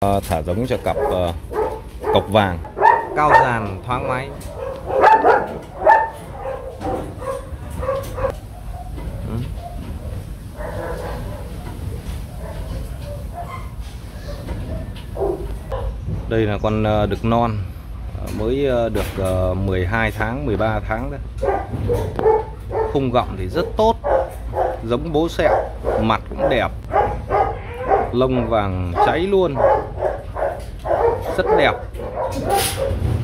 Ờ, thả giống cho cặp ờ, cọc vàng. Cao dàn, thoáng mái ừ. đây là con ờ, đực non. Mới được 12 tháng 13 tháng đấy. Khung gọng thì rất tốt. Giống bố sẹo, mặt cũng đẹp. Lông vàng cháy luôn rất đẹp.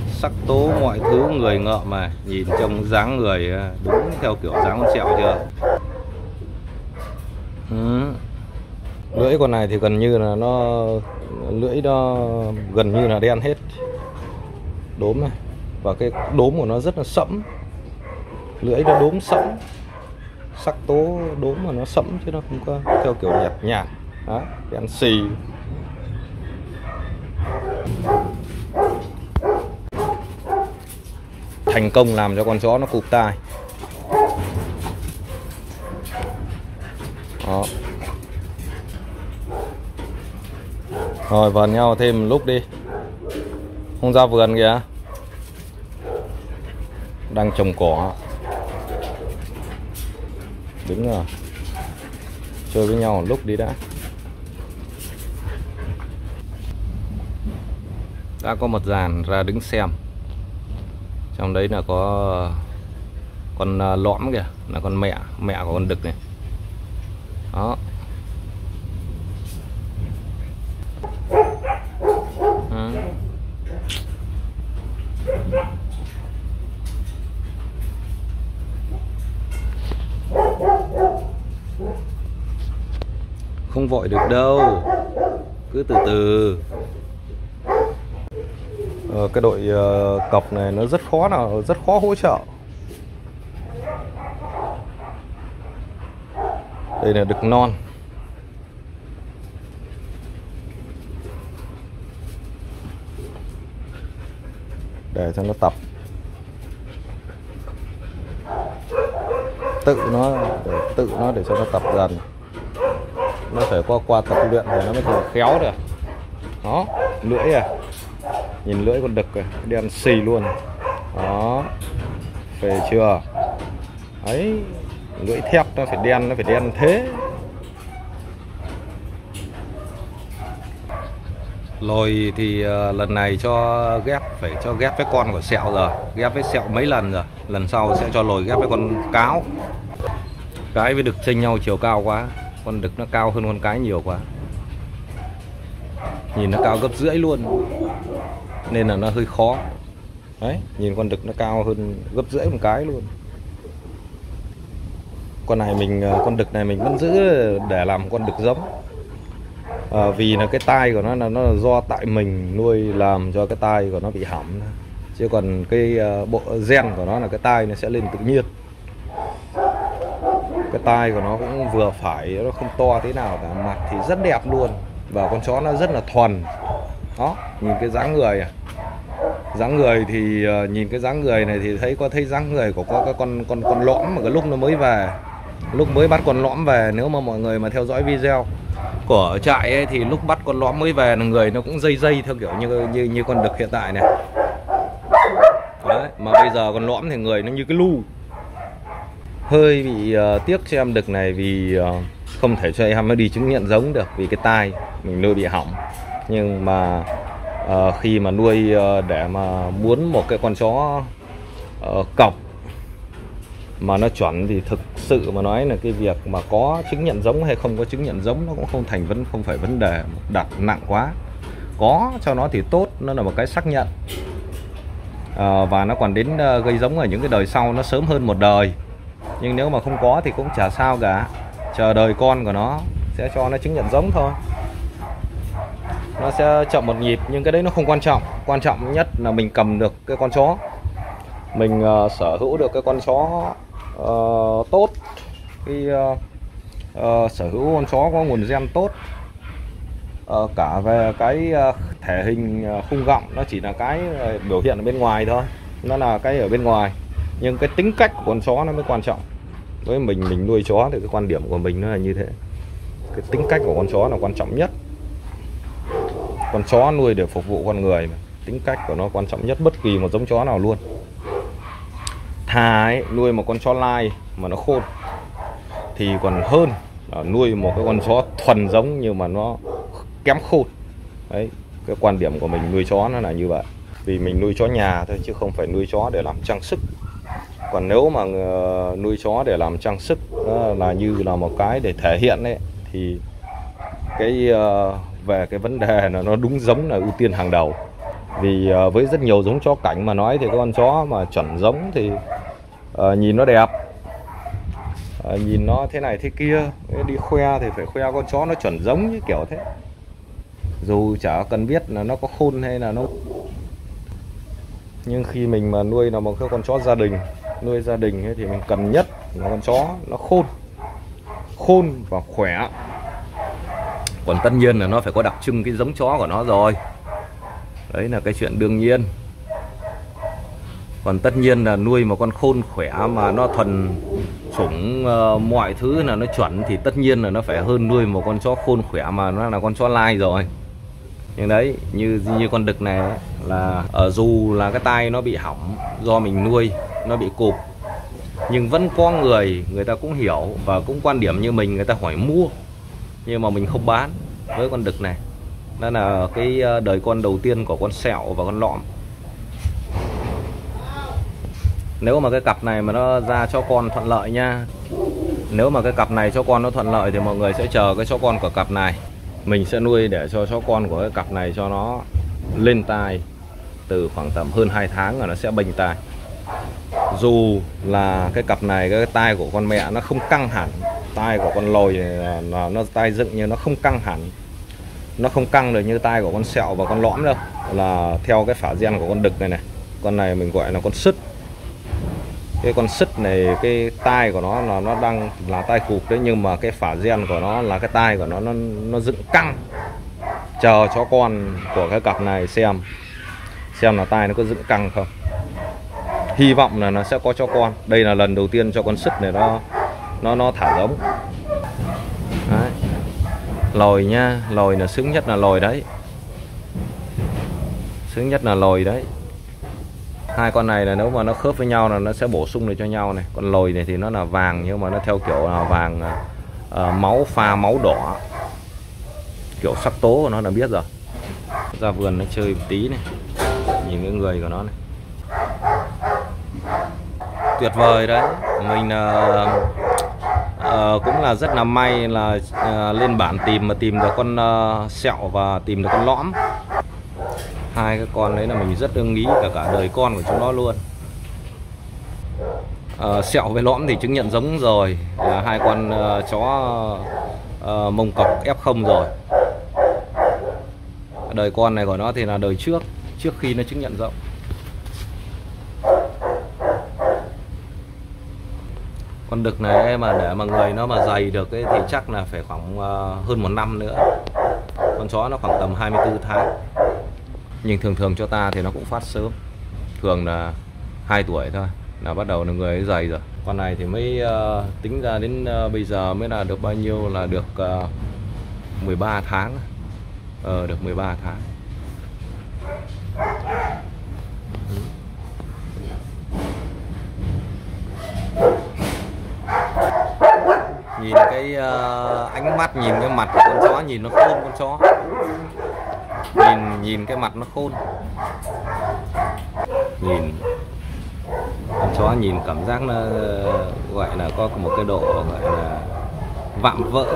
Sắc tố mọi thứ người ngợ mà, nhìn trông dáng người à, đúng theo kiểu dáng con sẹo chưa? Ừ. lưỡi con này thì gần như là nó, lưỡi nó gần như là đen hết. Đốm này. Và cái đốm của nó rất là sẫm. Lưỡi nó đốm sẫm. Sắc tố đốm mà nó sẫm chứ nó không có theo kiểu nhạt nhạt. Đó, đen xì. Thành công làm cho con chó nó cụp tai. Đó. Rồi vào nhau thêm một lúc đi. Không ra vườn kìa. Đang trồng cỏ. Đứng rồi chơi với nhau một lúc đi đã. Đã có một dàn ra đứng xem trong đấy là có, con à, lõm kìa, là con mẹ mẹ của con đực này. Đó. Không vội được đâu. Cứ từ từ. Ờ, cái đội ờ, cọc này nó rất khó nào rất khó hỗ trợ. Đây là đực non. Để cho nó tập. Tự nó để tự nó để cho nó tập dần. Nó phải qua qua tập luyện thì nó mới được khéo được. Đó lưỡi à nhìn lưỡi con đực đi đen xì luôn. Đó. Về chưa? Ấy, lưỡi thép nó phải đen, nó phải đen thế. Lồi thì ờ, lần này cho ghép, phải cho ghép với con của sẹo rồi ghép với sẹo mấy lần rồi? Lần sau sẽ cho lồi ghép với con cáo. Cái với đực tranh nhau chiều cao quá, con đực nó cao hơn con cái nhiều quá. Nhìn nó cao gấp rưỡi luôn nên là nó hơi khó. Đấy nhìn con đực nó cao hơn gấp rưỡi một cái luôn. Con này mình ờ, con đực này mình vẫn giữ để làm con đực giống. À, vì là cái tai của nó là nó là do tại mình nuôi làm cho cái tai của nó bị hỏng chứ còn cái ờ, bộ gen của nó là cái tai nó sẽ lên tự nhiên. Cái tai của nó cũng vừa phải nó không to thế nào cả mặt thì rất đẹp luôn và con chó nó rất là thuần. Đó nhìn cái dáng người à dáng người thì ờ, nhìn cái dáng người này thì thấy có thấy dáng người của có cái con con con lõm mà cái lúc nó mới về. Lúc mới bắt con lõm về nếu mà mọi người mà theo dõi video của trại ấy, thì lúc bắt con lõm mới về là người nó cũng dây dây theo kiểu như như như con đực hiện tại này. Đấy, mà bây giờ con lõm thì người nó như cái lu. Hơi bị uh, tiếc cho em đực này vì uh, không thể cho em nó đi chứng nhận giống được vì cái tai mình nuôi bị hỏng. Nhưng mà ờ, khi mà nuôi ờ, để mà muốn một cái con chó uh, cọc mà nó chuẩn thì thực sự mà nói là cái việc mà có chứng nhận giống hay không có chứng nhận giống nó cũng không thành vấn không phải vấn đề đặt nặng quá. Có cho nó thì tốt nó là một cái xác nhận. Ờ, và nó còn đến uh, gây giống ở những cái đời sau nó sớm hơn một đời. Nhưng nếu mà không có thì cũng chả sao cả. Chờ đời con của nó sẽ cho nó chứng nhận giống thôi nó sẽ chậm một nhịp nhưng cái đấy nó không quan trọng. Quan trọng nhất là mình cầm được cái con chó. Mình uh, sở hữu được cái con chó uh, tốt. Cái uh, uh, sở hữu con chó có nguồn gen tốt uh, cả về cái uh, thể hình uh, khung gọng nó chỉ là cái uh, biểu hiện ở bên ngoài thôi. Nó là cái ở bên ngoài. Nhưng cái tính cách của con chó nó mới quan trọng. Với mình mình nuôi chó thì cái quan điểm của mình nó là như thế. Cái tính cách của con chó là quan trọng nhất con chó nuôi để phục vụ con người mà. Tính cách của nó quan trọng nhất bất kỳ một giống chó nào luôn. Thà ấy, nuôi một con chó lai mà nó khôn thì còn hơn là nuôi một cái con chó thuần giống nhưng mà nó kém khôn. Đấy cái quan điểm của mình nuôi chó nó là như vậy. Vì mình nuôi chó nhà thôi chứ không phải nuôi chó để làm trang sức. Còn nếu mà ờ, nuôi chó để làm trang sức là như là một cái để thể hiện đấy thì cái uh, về cái vấn đề là nó đúng giống là ưu tiên hàng đầu. Vì ờ, với rất nhiều giống chó cảnh mà nói thì con chó mà chuẩn giống thì uh, nhìn nó đẹp. Uh, nhìn nó thế này thế kia đi khoe thì phải khoe con chó nó chuẩn giống như kiểu thế. Dù chả cần biết là nó có khôn hay là nó nhưng khi mình mà nuôi là một cái con chó gia đình nuôi gia đình ấy, thì mình cần nhất là con chó nó khôn. Khôn và khỏe còn tất nhiên là nó phải có đặc trưng cái giống chó của nó rồi. Đấy là cái chuyện đương nhiên. Còn tất nhiên là nuôi một con khôn khỏe mà nó thuần chủng uh, mọi thứ là nó chuẩn thì tất nhiên là nó phải hơn nuôi một con chó khôn khỏe mà nó là con chó lai rồi. Nhưng đấy như như con đực này là ở dù là cái tai nó bị hỏng do mình nuôi nó bị cụp nhưng vẫn có người người ta cũng hiểu và cũng quan điểm như mình người ta hỏi mua nhưng mà mình không bán với con đực này. Đó là cái ờ, đời con đầu tiên của con sẹo và con lõm. Nếu mà cái cặp này mà nó ra cho con thuận lợi nha. Nếu mà cái cặp này cho con nó thuận lợi thì mọi người sẽ chờ cái chó con của cặp này. Mình sẽ nuôi để cho chó con của cái cặp này cho nó lên tai từ khoảng tầm hơn 2 tháng là nó sẽ bình tai. Dù là cái cặp này, cái tai của con mẹ nó không căng hẳn tai của con lồi là nó tai dựng như nó không căng hẳn. Nó không căng được như tai của con sẹo và con lõm đâu. Là theo cái phả gen của con đực này này, con này mình gọi là con sứt. Cái con sứt này, cái tai của nó là nó đang là tai cụp đấy, nhưng mà cái phả gen của nó là cái tai của nó nó nó dựng căng. Chờ cho con của cái cặp này xem xem là tai nó có dựng căng không. Hy vọng là nó sẽ có cho con. Đây là lần đầu tiên cho con sứt này nó nó nó thả giống. Đấy. lồi nha lồi là sướng nhất là lồi đấy. Sướng nhất là lồi đấy. Hai con này là nếu mà nó khớp với nhau là nó sẽ bổ sung được cho nhau này. Con lồi này thì nó là vàng nhưng mà nó theo kiểu là vàng uh, máu pha máu đỏ. Kiểu sắc tố của nó là biết rồi. Ra vườn nó chơi một tí này. Nhìn cái người của nó này. Tuyệt vời đấy. Mình uh, uh, cũng là rất là may là uh, lên bản tìm mà tìm được con uh, sẹo và tìm được con lõm. Hai cái con đấy là mình rất ưng ý cả cả đời con của chúng nó luôn. Uh, sẹo với lõm thì chứng nhận giống rồi. Uh, hai con uh, chó uh, mông cọc f0 rồi. Đời con này của nó thì là đời trước trước khi nó chứng nhận rộng. Con đực này mà để mà người nó mà dày được ấy, thì chắc là phải khoảng ờ, hơn một năm nữa. Con chó nó khoảng tầm 24 tháng. Nhưng thường thường cho ta thì nó cũng phát sớm. Thường là 2 tuổi thôi là bắt đầu là người ấy dày rồi. Con này thì mới uh, tính ra đến uh, bây giờ mới là được bao nhiêu là được uh, 13 tháng. Ờ, được 13 tháng. Ừ nhìn cái uh, ánh mắt nhìn cái mặt của con chó nhìn nó khôn con chó. Nhìn nhìn cái mặt nó khôn. Nhìn con chó nhìn cảm giác nó ờ, gọi là có một cái độ gọi là vạm vỡ.